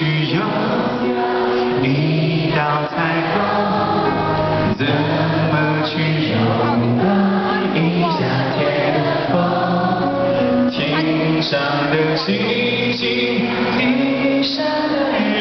需要一道彩虹，怎么去拥抱一下天空？天上的星星，地上的人。